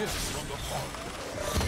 Isso, is from the.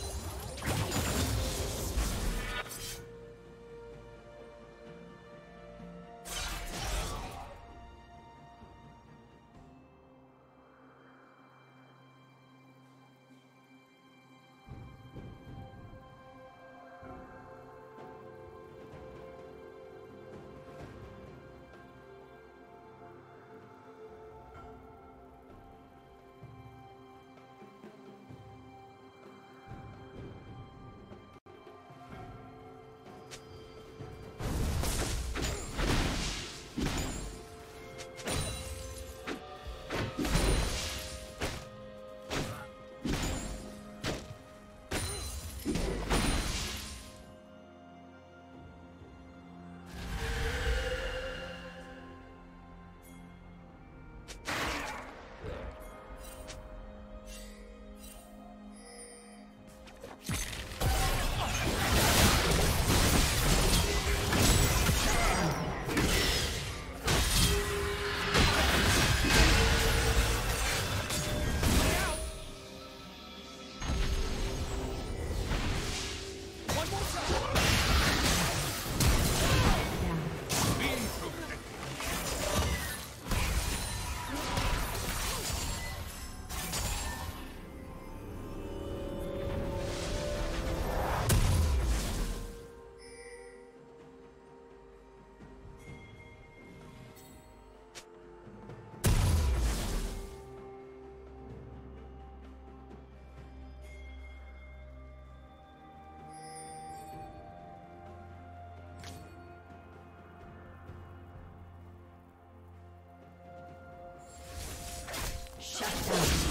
first.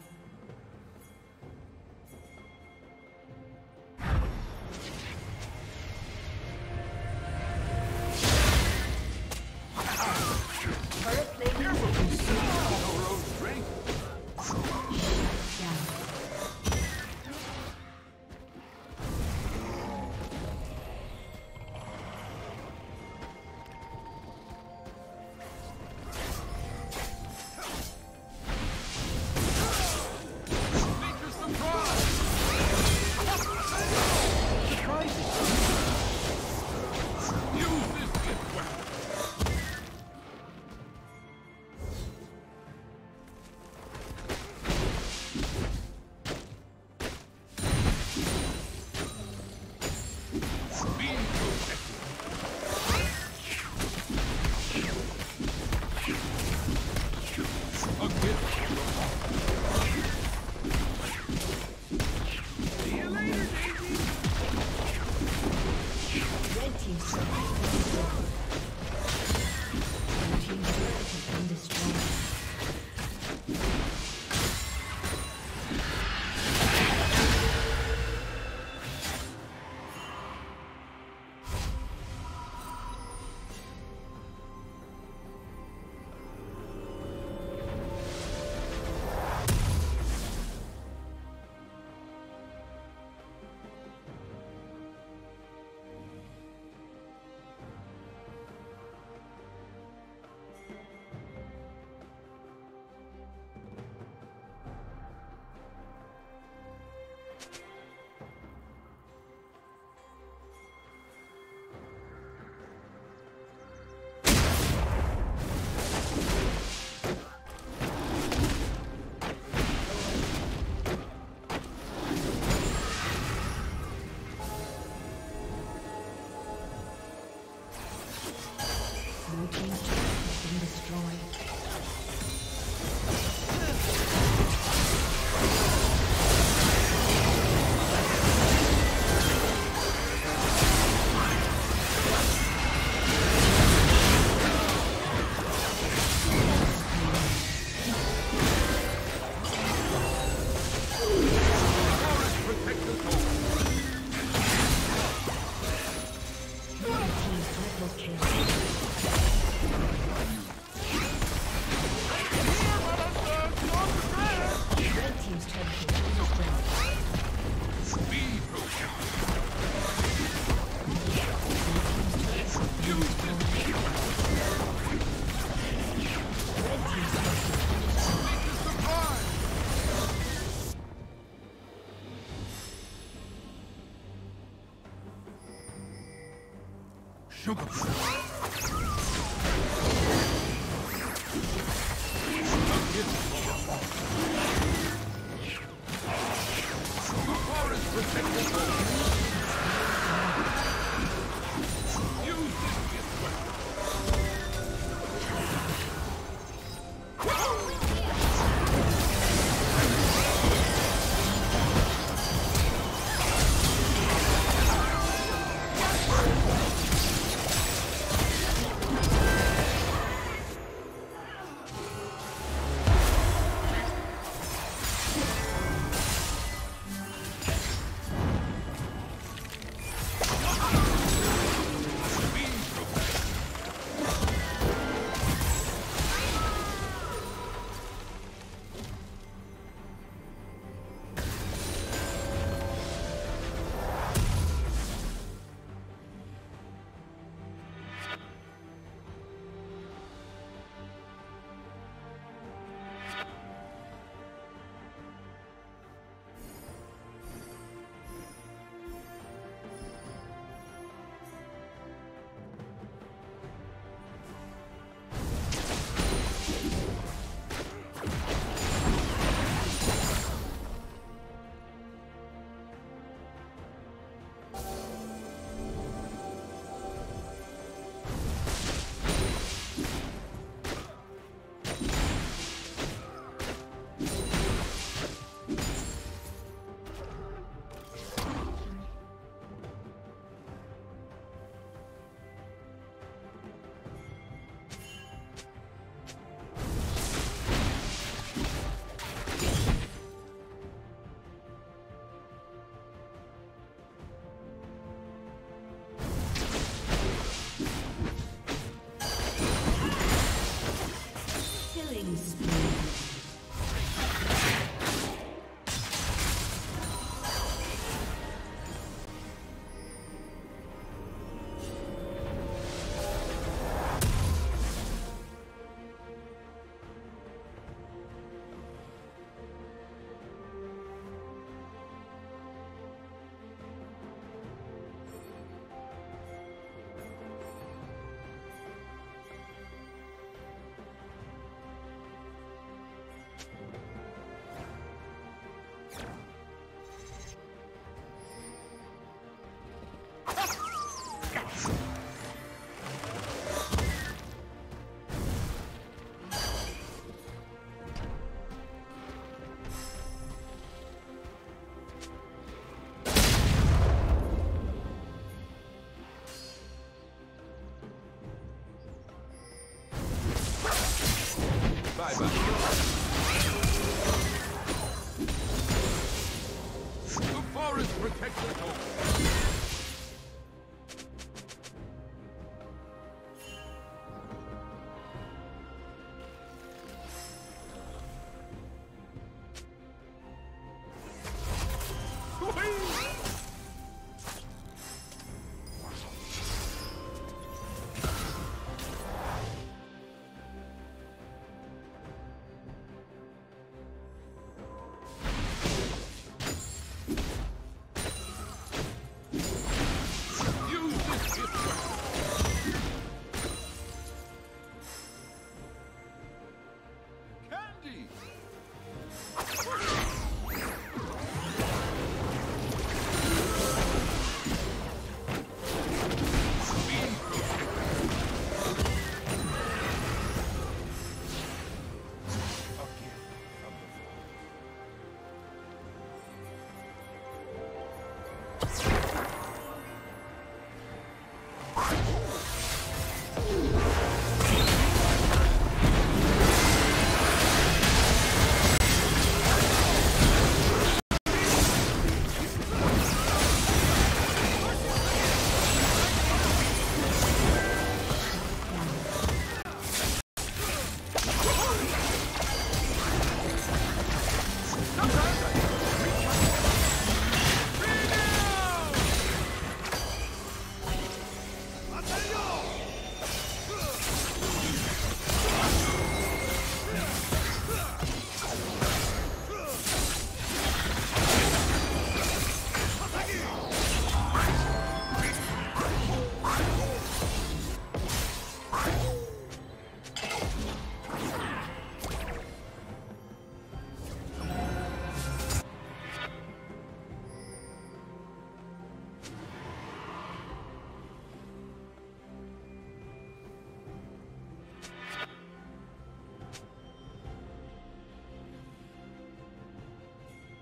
Sugar.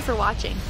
You for watching.